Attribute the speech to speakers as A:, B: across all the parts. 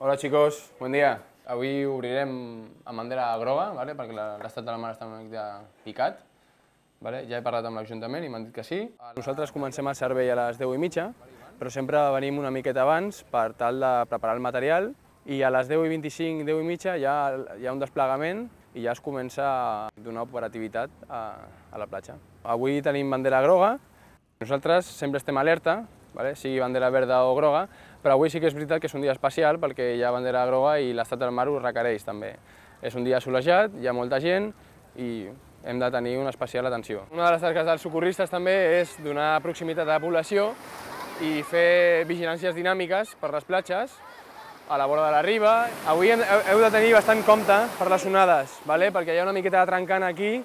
A: Hola chicos, buen dia. Avui obrirem amb bandera groga, vale? perquè l'estat de la mar està una mica picat. Vale? Ja he parlat amb l'Ajuntament i m'han dit que sí. Nosaltres comencem el servei a les 10 i mitja, però sempre venim una miqueta abans per tal de preparar el material i a les 10 i 25, 10 i mitja ja hi ha un desplegament i ja es comença a donar operativitat a, a la platja. Avui tenim bandera groga, nosaltres sempre estem alerta, vale? sigui bandera verda o groga, però avui sí que és veritat que és un dia especial perquè hi ha bandera groga i l'estat del mar ho requereix també. És un dia solejat, hi ha molta gent i hem de tenir una especial atenció. Una de les tasques dels socorristes també és donar proximitat a la població i fer vigilàncies dinàmiques per les platges a la vora de la riba. Avui heu de tenir bastant compte per les onades, vale? perquè hi ha una miqueta de trencant aquí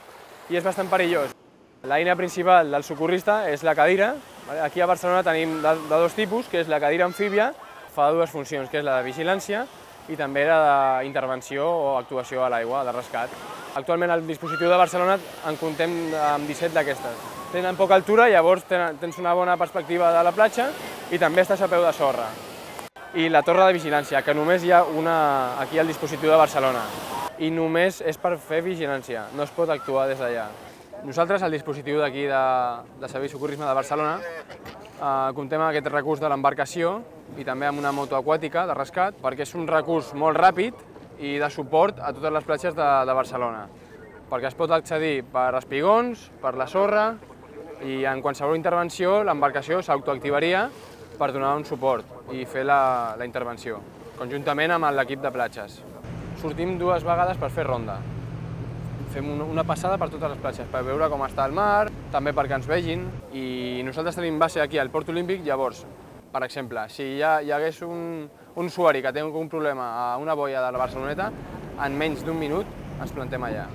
A: i és bastant perillós. L'eina principal del socorrista és la cadira. Aquí a Barcelona tenim de, de dos tipus, que és la cadira amfíbia, fa dues funcions, que és la de vigilància i també la d'intervenció o actuació a l'aigua, de rescat. Actualment al dispositiu de Barcelona en comptem amb 17 d'aquestes. Tenen poca altura, llavors tenen, tens una bona perspectiva de la platja i també estàs a peu de sorra. I la torre de vigilància, que només hi ha una aquí al dispositiu de Barcelona. I només és per fer vigilància, no es pot actuar des d'allà. Nosaltres, al dispositiu d'aquí de, de Servei Socorrisme de Barcelona, eh, comptem amb aquest recurs de l'embarcació i també amb una moto aquàtica de rescat, perquè és un recurs molt ràpid i de suport a totes les platges de, de Barcelona, perquè es pot accedir per espigons, per la sorra, i en qualsevol intervenció l'embarcació s'autoactivaria per donar un suport i fer la, la intervenció, conjuntament amb l'equip de platges. Sortim dues vegades per fer ronda. Fem una, passada per totes les platges, per veure com està el mar, també perquè ens vegin, i nosaltres tenim base aquí al Port Olímpic, llavors, per exemple, si hi, ha, hi hagués un, un usuari que té algun problema a una boia de la Barceloneta, en menys d'un minut ens plantem allà.